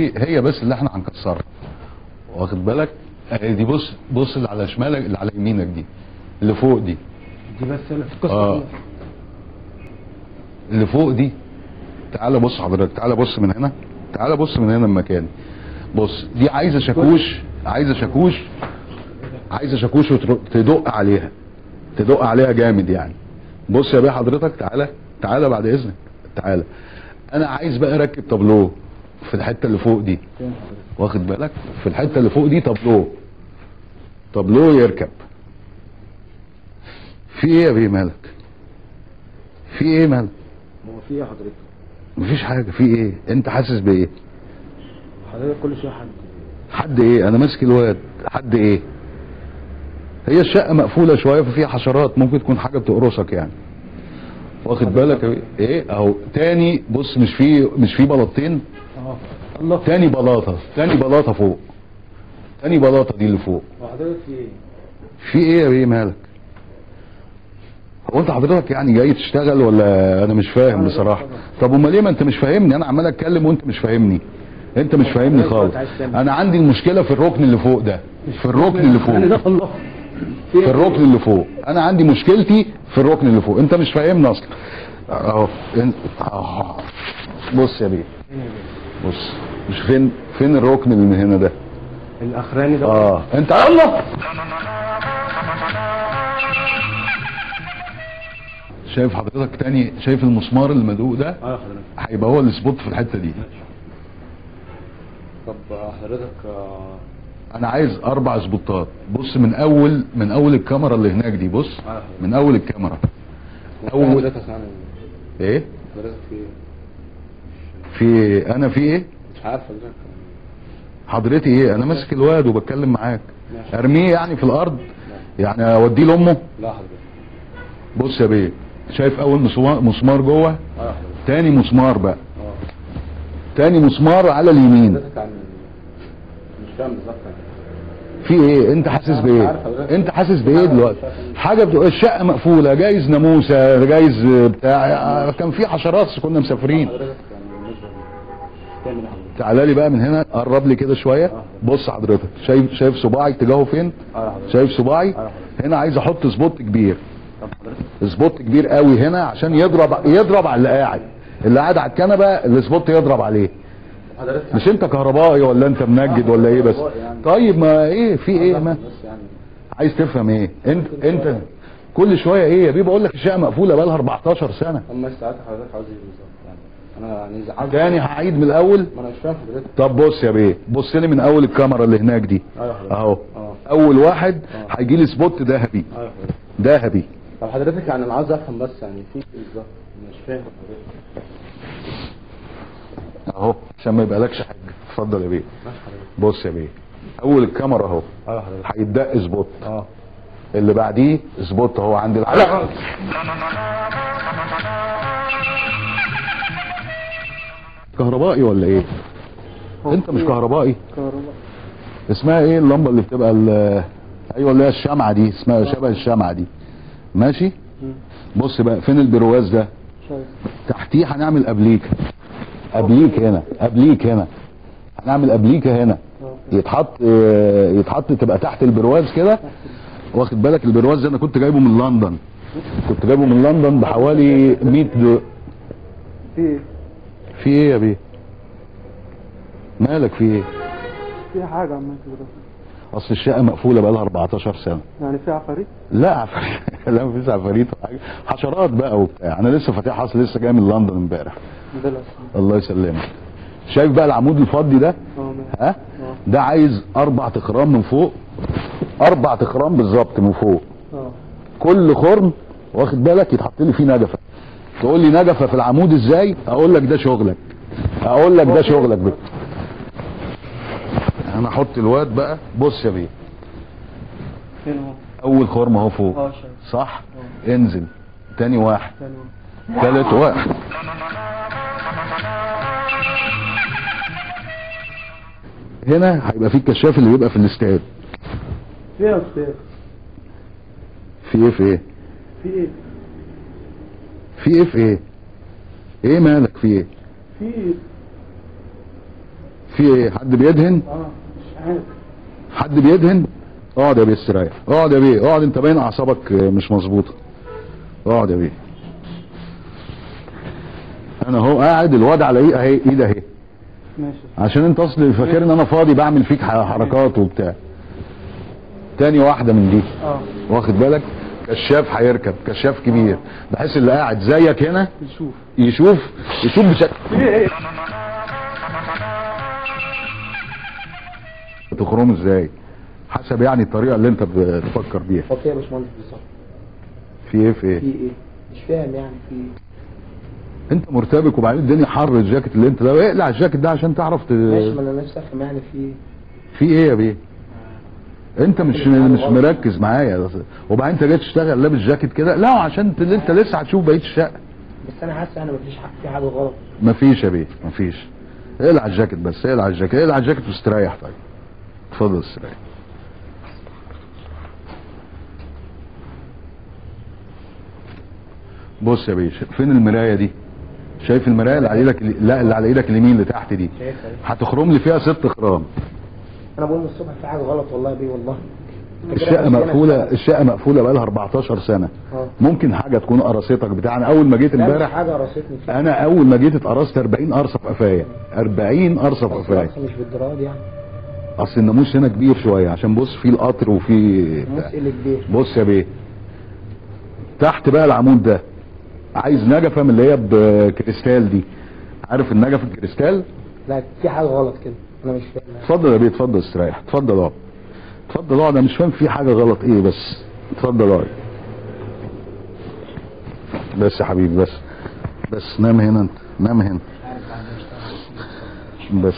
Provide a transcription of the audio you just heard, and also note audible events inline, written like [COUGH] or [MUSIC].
هي بس اللي إحنا هنكسرها. واخد بالك؟ آه، دي بص بص اللي على شمالك اللي على يمينك دي اللي فوق دي. دي بس في القصة كلها. اللي فوق دي تعالى بص حضرتك تعالى بص من هنا تعالى بص من هنا المكان. بص دي عايزة شاكوش عايزة شاكوش عايزة شاكوش وتدق عليها تدق عليها جامد يعني. بص يا بيه حضرتك تعالى تعالى بعد إذنك تعالى. أنا عايز بقى أركب تابلو. في الحتة اللي فوق دي؟ واخد بالك؟ في الحتة اللي فوق دي تابلو تابلو يركب. في إيه يا بيه مالك؟ في إيه مالك؟ ما هو في إيه حضرتك؟ مفيش حاجة. في إيه؟ انت حاسس بإيه؟ حضرتك كل شوية حد. حد إيه؟ أنا ماسك الواد. حد إيه؟ هي الشقة مقفولة شوية ففيها حشرات. ممكن تكون حاجة بتقرصك يعني. واخد بالك؟ يا؟ إيه؟ اهو. تاني بص مش في مش في بلاطتين. الله تاني بلاطة تاني بلاطة فوق. تاني بلاطة دي اللي فوق. وحضرتك في إيه؟ في إيه يا بيه مالك؟ هو انت حضرتك يعني جاي تشتغل ولا أنا مش فاهم بصراحة. طب أمال ليه ما أنت مش فاهمني؟ أنا عمال أتكلم وأنت مش فاهمني. أنت مش فاهمني خالص. تعمل أنا عندي المشكلة في الركن اللي فوق ده. في الركن اللي يعني فوق الله. في الركن اللي فوق. أنا عندي مشكلتي في الركن اللي فوق. أنت مش فاهمني أصلا. أهو. بص يا بيه؟ بص مش فين فين الركن اللي من هنا ده؟ الأخراني ده. آه. أنت الله شايف حضرتك تاني شايف المسمار اللي ده؟ آه حضرتك. هيبقى هو السبوت في الحتة دي. طب حضرتك آه، أنا عايز أربع سبوتات. بص من أول من أول الكاميرا اللي هناك دي بص. آه. من أول الكاميرا. أول إيه؟ حضرتك في إيه؟ في أنا في إيه؟ مش عارف حضرتي إيه؟ أنا ماسك الواد وبتكلم معاك. أرميه يعني في الأرض؟ يعني أوديه لأمه؟ لا حضرتك. بص يا بيه شايف أول مسمار مسمار جوه؟ آه تاني مسمار بقى. آه. تاني مسمار على اليمين. يعني يعني. في إيه؟ أنت حاسس بإيه. أنت حاسس بإيه دلوقتي. حاجة الشقة مقفولة جايز ناموسة جايز بتاع كان في حشرات كنا مسافرين. تعالى لي بقى من هنا قرب لي كده شوية. بص حضرتك شايف شايف صباعي اتجاهه فين؟ شايف صباعي. هنا عايز أحط سبوت كبير. spot كبير قوي هنا عشان يضرب يضرب على اللي قاعد. اللي قاعد على الكنبة ال spot يضرب عليه. مش انت كهربائي ولا انت منجد ولا إيه بس؟ يعني. طيب ما إيه في إيه؟ ما يعني. عايز تفهم إيه؟ انت انت كل شوية إيه يا بيه؟ بقول لك الشقة مقفولة بقى لها 14 سنة. أما ساعات حضرتك عاوز إيه بالظبط يعني. أنا يعني تاني هعيد من الأول ما أنا مش فاهم طب بص يا بيه بص لي من اول الكاميرا اللي هناك دي أيوه اهو آه اول واحد آه. هيجي لي spot ذهبي أيوه ذهبي طب حضرتك يعني أنا عاوز افهم بس يعني في إيه بالظبط مش فاهم اهو عشان ما يبقالكش حاجة اتفضل يا بيه بص يا بيه اول الكاميرا اهو أيوه هيتدق spot آه اللي بعديه spot اهو عند العلقه كهربائي ولا إيه؟ أنت مش كهربائي؟ كهرباء اسمها إيه اللمبة اللي بتبقى ال- أيوه اللي هي الشمعة دي اسمها شبه الشمعة دي. ماشي؟ بص بقى فين البرواز ده؟ تحتيه هنعمل applique applique هنا applique هنا. هنعمل applique هنا. يتحط آه، يتحط تبقى تحت البرواز كده. واخد بالك؟ البرواز ده أنا كنت جايبه من لندن. كنت جايبه من لندن بحوالي 100 دو... في إيه؟ يا بيه؟ مالك في إيه؟ في حاجة عمال كده اصل الشقة مقفولة بقى لها 14 سنة. يعني في عفاريت؟ لا عفاريت. [LAUGHS] لا مفيش عفاريت حاجة. حشرات بقى وبتاع. أنا لسه فاتحها اصل لسه جاي من لندن امبارح. الله يسلمك. شايف بقى العمود الفضي ده؟ آه ها؟ ده عايز أربع تخرام من فوق. أربع تخرام بالظبط من فوق. آه. كل خرم واخد بالك؟ يتحط لي فيه نجفة. تقول لي نجفة في العمود إزاي؟ أقول لك ده شغلك. أقول لك ده شغلك بقى. أنا أحط الواد بقى. بص يا بيه؟ أول خرم أهو فوق. آه صح؟ انزل. تاني واحد. تالت واحد. هنا هيبقى في الكشاف اللي بيبقى في الاستاد. في إيه؟ في إيه؟ في إيه؟ في إيه؟ في إيه؟ إيه مالك في إيه؟ في إيه؟ في إيه؟ حد بيدهن؟ آه مش عارف. حد بيدهن؟ اقعد يا بيه استريح اقعد يا بيه. اقعد انت باين اعصابك مش مظبوطة. اقعد يا بيه. أنا اهو قاعد الواد على إيه اهي ايد اهي. ماشي. عشان انت اصل فاكر ان أنا فاضي بعمل فيك حركات وبتاع. تاني واحدة من دي. آه. واخد بالك؟ كشاف هيركب كشاف كبير. بحيث اللي قاعد زيك هنا نشوف يشوف يشوف بشكل. إيه تخرم إزاي؟ حسب يعني الطريقة اللي انت بتفكر بيها. هو في يا باشمهندس بالظبط. في إيه في إيه؟ في إيه؟ مش فاهم يعني في إيه؟ انت مرتبك وبعدين الدنيا حر الجاكيت اللي انت ده اقلع الجاكيت ده عشان تعرف ت... ماشي ما أنا نفسي افهم يعني في إيه. في إيه يا بيه؟ انت مش مش مركز معايا. وبعدين انت جاي تشتغل لابس جاكيت كده. لا عشان انت لسه هتشوف بقية الشقة. بس أنا حاسس يعني مفيش حق في حاجة غلط. مفيش يا بيه مفيش. اقلع الجاكيت بس اقلع الجاكيت. اقلع الجاكيت واستريح طيب. اتفضل استريح. بص يا باشا فين المراية دي؟ شايف المراية اللي على إيدك لا اللي على إيدك اليمين اللي تحت دي. هتخرم لي فيها ست خرام. أنا بقول من الصبح في حاجة غلط والله بيه والله. الشقة مقفوله. الشقة مقفولة بقى لها 14 سنة. آه. ممكن حاجة تكون قراصتك بتاع. أنا أول ما جيت امبارح حاجة رصتني فيها. أنا أول ما جيت اتقرصت 40 قرصة في قفايا 40 قرصه في قفايا مش بالدرجة يعني. أصل الناموس هنا كبير شوية. عشان بص في القطر وفي كبير؟ بص يا بيه. تحت بقى العمود ده. عايز نجفة من اللي هي بكريستال دي. عارف النجفة الكريستال؟ لا في حاجة غلط كده. اتفضل يا بيه اتفضل استريح. اتفضل اقعد. اتفضل اقعد أنا مش فاهم في حاجة غلط. إيه بس؟ اتفضل اقعد. بس يا حبيبي بس. بس نام هنا أنت. نام هنا. بس.